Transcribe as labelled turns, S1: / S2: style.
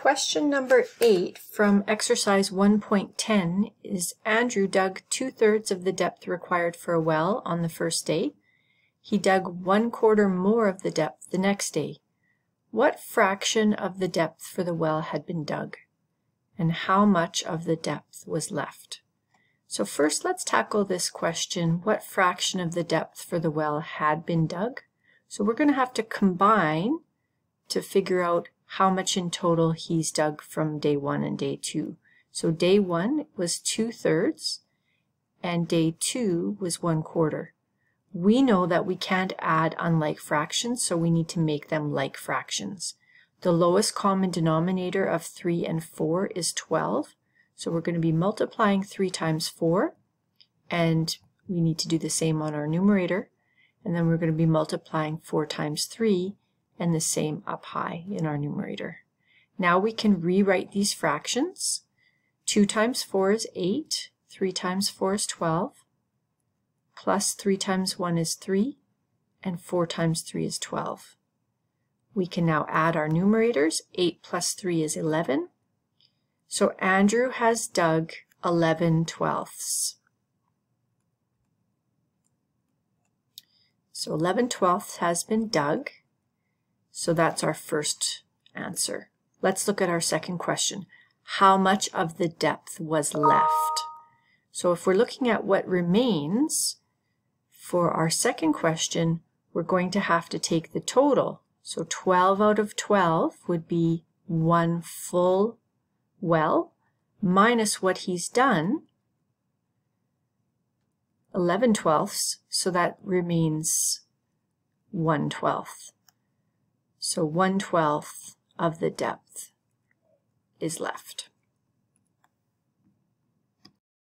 S1: Question number 8 from exercise 1.10 is Andrew dug two-thirds of the depth required for a well on the first day. He dug one quarter more of the depth the next day. What fraction of the depth for the well had been dug? And how much of the depth was left? So first let's tackle this question, what fraction of the depth for the well had been dug? So we're going to have to combine to figure out how much in total he's dug from day one and day two. So day one was two thirds and day two was one quarter. We know that we can't add unlike fractions, so we need to make them like fractions. The lowest common denominator of 3 and 4 is 12, so we're going to be multiplying 3 times 4, and we need to do the same on our numerator, and then we're going to be multiplying 4 times 3, and the same up high in our numerator. Now we can rewrite these fractions. 2 times 4 is 8, 3 times 4 is 12, plus 3 times 1 is 3, and 4 times 3 is 12. We can now add our numerators. 8 plus 3 is 11. So Andrew has dug 11 twelfths. So 11 twelfths has been dug. So that's our first answer. Let's look at our second question. How much of the depth was left? So if we're looking at what remains, for our second question, we're going to have to take the total. So 12 out of 12 would be one full well minus what he's done, 11 twelfths, so that remains 1 twelfth. So 1 12th of the depth is left.